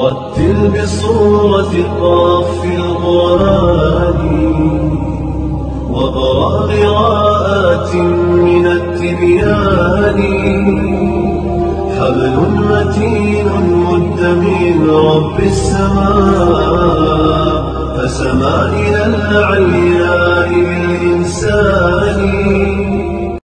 رتل بصورة قاف القرآن واقرأ قراءات من التبيان حبل متين مد من رب السماء فسما إلى العلياء بالإنسان